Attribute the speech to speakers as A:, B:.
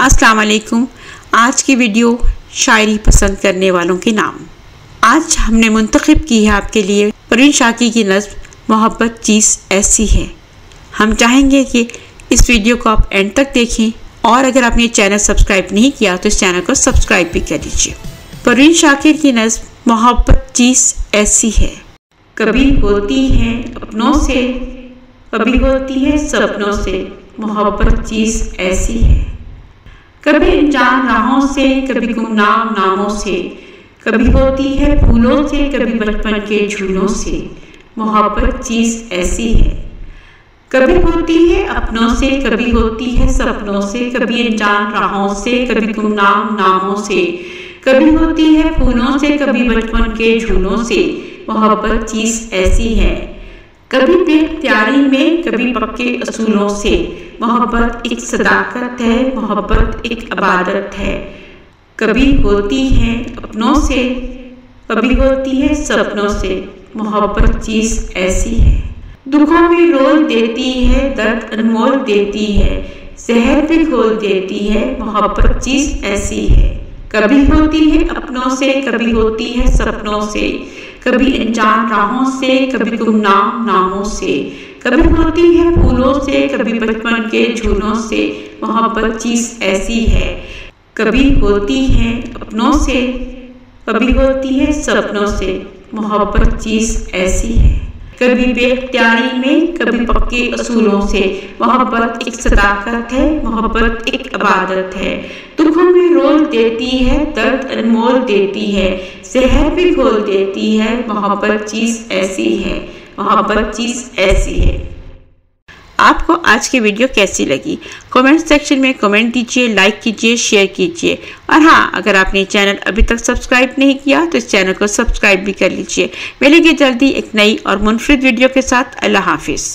A: अस्सलाम वालेकुम आज की वीडियो शायरी पसंद करने वालों के नाम। आज हमने मुंतखब की है आपके लिए परवीन शाकी की नज्म, मोहब्बत चीज़ ऐसी है। हम चाहेंगे कि इस वीडियो को आप एंड तक देखें और अगर आपने चैनल सब्सक्राइब नहीं किया तो इस चैनल को सब्सक्राइब भी कर लीजिए। परवीन शाकिर की नज्म, मोहब्बत चीज़ ऐसी है। कभी होती है अपनों से, कभी होती है सपनों से, मोहब्बत चीज़ ऐसी है। कभी अनजान राहों से, कभी गुमनाम नामों से। कभी होती है फूलों से, कभी बचपन के झूलों से। मोहब्बत चीज़ ऐसी है। कभी होती है अपनों से, कभी होती है सपनों से, कभी अनजान राहों से, कभी गुमनाम नामों से। कभी होती है फूलों से, कभी बचपन के झूलों से। मोहब्बत चीज़ ऐसी है। कभी बेख्तियारी में, कभी पक्के असूलों से। मोहब्बत एक सदाकत है, मोहब्बत एक अबादत है। कभी होती है अपनों से, कभी होती है सपनों से। मोहब्बत चीज़ ऐसी है। दुखों में रोल देती है, दर्द अनमोल देती है। जहर भी खोल देती है, मोहब्बत चीज़ ऐसी है। कभी होती है अपनों से, कभी होती है सपनों से। कभी अनजान राहों से, कभी गुमनाम नामों से। कभी होती है फूलों से, कभी बचपन के झूलों से। मोहब्बत चीज़ ऐसी है। कभी होती है अपनों से, कभी होती है सपनों से। मोहब्बत चीज़ ऐसी है। कभी बेख्तियारी में, कभी पक्के असूलों से। मोहब्बत एक सदाकत है, मोहब्बत एक इबादत है। दुखों में रोल देती है, दर्द अनमोल देती है। जहर भी खोल देती है। मोहब्बत चीज़ ऐसी है। मोहब्बत चीज़ ऐसी है। आपको आज की वीडियो कैसी लगी? कमेंट सेक्शन में कमेंट दीजिए, लाइक कीजिए, शेयर कीजिए। और हाँ अगर आपने चैनल अभी तक सब्सक्राइब नहीं किया तो इस चैनल को सब्सक्राइब भी कर लीजिए। मिलेगी जल्दी एक नई और मुनफरद वीडियो के साथ। अल्लाह हाफिज़।